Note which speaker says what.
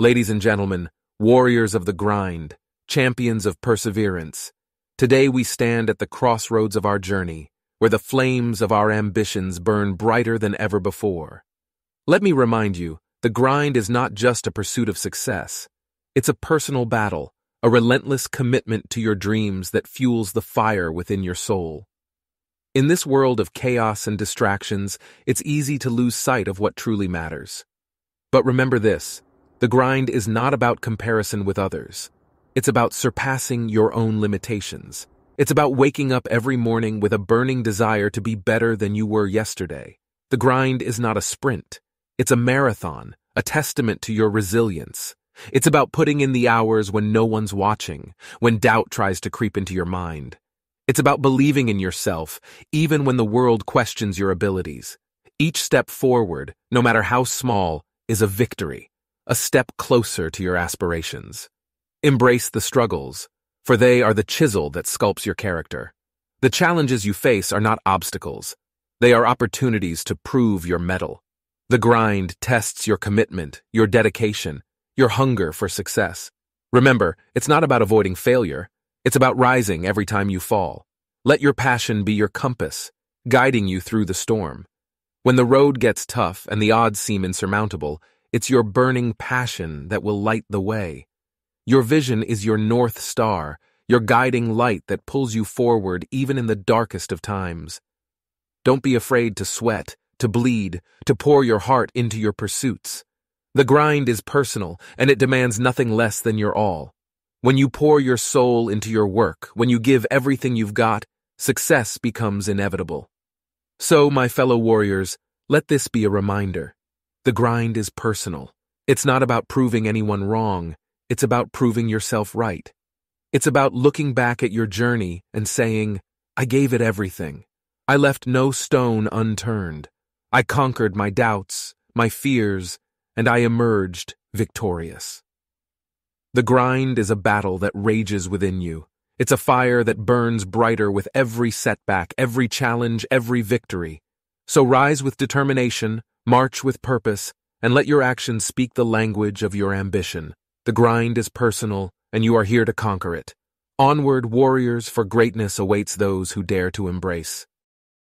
Speaker 1: Ladies and gentlemen, warriors of the grind, champions of perseverance, today we stand at the crossroads of our journey, where the flames of our ambitions burn brighter than ever before. Let me remind you, the grind is not just a pursuit of success. It's a personal battle, a relentless commitment to your dreams that fuels the fire within your soul. In this world of chaos and distractions, it's easy to lose sight of what truly matters. But remember this, the grind is not about comparison with others. It's about surpassing your own limitations. It's about waking up every morning with a burning desire to be better than you were yesterday. The grind is not a sprint. It's a marathon, a testament to your resilience. It's about putting in the hours when no one's watching, when doubt tries to creep into your mind. It's about believing in yourself, even when the world questions your abilities. Each step forward, no matter how small, is a victory a step closer to your aspirations. Embrace the struggles, for they are the chisel that sculpts your character. The challenges you face are not obstacles. They are opportunities to prove your mettle. The grind tests your commitment, your dedication, your hunger for success. Remember, it's not about avoiding failure. It's about rising every time you fall. Let your passion be your compass, guiding you through the storm. When the road gets tough and the odds seem insurmountable, it's your burning passion that will light the way. Your vision is your north star, your guiding light that pulls you forward even in the darkest of times. Don't be afraid to sweat, to bleed, to pour your heart into your pursuits. The grind is personal, and it demands nothing less than your all. When you pour your soul into your work, when you give everything you've got, success becomes inevitable. So, my fellow warriors, let this be a reminder. The grind is personal. It's not about proving anyone wrong, it's about proving yourself right. It's about looking back at your journey and saying, I gave it everything. I left no stone unturned. I conquered my doubts, my fears, and I emerged victorious. The grind is a battle that rages within you. It's a fire that burns brighter with every setback, every challenge, every victory. So rise with determination, March with purpose, and let your actions speak the language of your ambition. The grind is personal, and you are here to conquer it. Onward, warriors, for greatness awaits those who dare to embrace.